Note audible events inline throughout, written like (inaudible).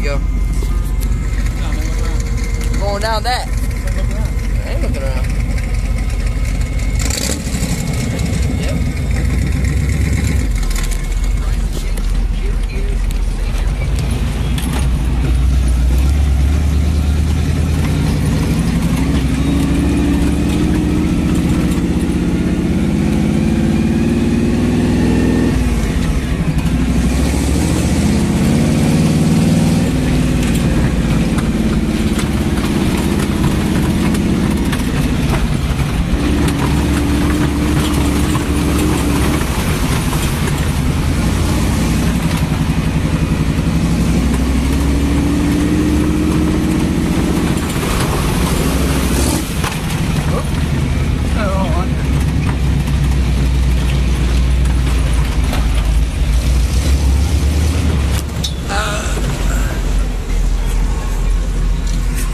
you go. No, I'm gonna look around. Going down that. I'm gonna around. I ain't looking around. Yep. Oh, hold on.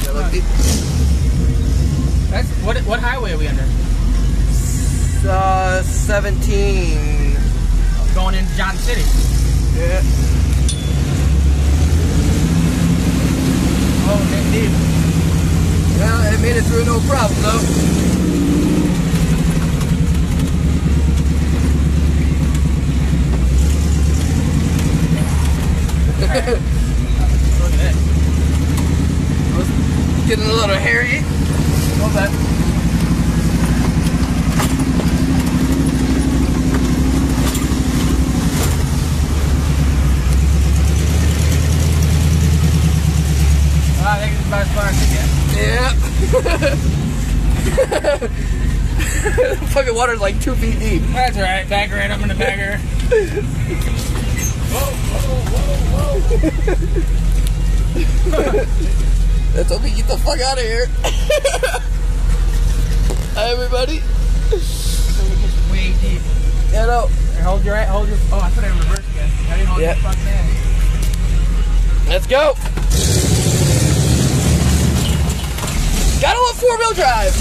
Yeah, look, the- That's what what highway are we under? Uh, 17. Going into John City. Yeah. Oh, okay, deep. Well, it made it through no problem, though. (laughs) Look at that. Getting a little hairy. Little bit. Well, I think it's about as far as it gets. Yeah. (laughs) Fucking water's like two feet deep. That's right. Bagger it. I'm in the bagger. Whoa, whoa, whoa, whoa. That's okay. Get the fuck out of here. (laughs) Hi, everybody. Way deep. Get out. Here, hold your right. hold your. Oh, I put it in reverse again. I didn't hold Yeah. your fucking hand. Let's go. Gotta love four wheel drive.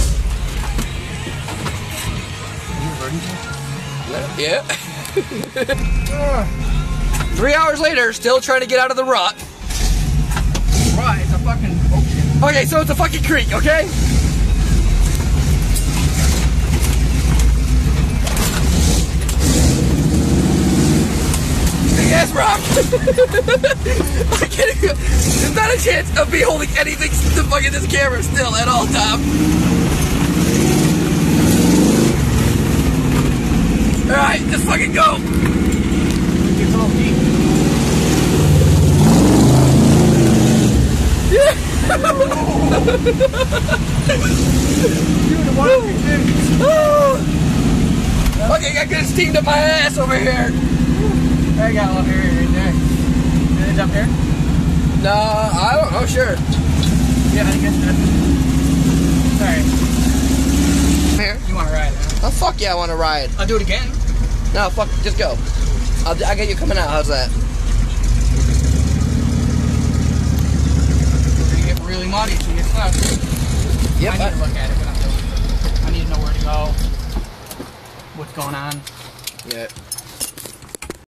Yeah. (laughs) Three hours later, still trying to get out of the rut. Right, it's a fucking ocean. Okay, so it's a fucking creek, okay? (laughs) I can't There's not a chance of me holding anything to fucking this camera still at all time. Alright, let's fucking go. It's a little deep. Dude, the water Okay, I got steamed up my ass over here. I got a little area right there. Did it jump here? No, I don't know, sure. Yeah, I think it's. Sorry. Here. You want to ride, huh? Oh, fuck yeah, I want to ride. I'll do it again. No, fuck, just go. I'll, I'll get you coming out. How's that? We're gonna get really muddy, so you get stuck. Yep. I need to look at it, but I'm I need to know where to go. What's going on? yeah.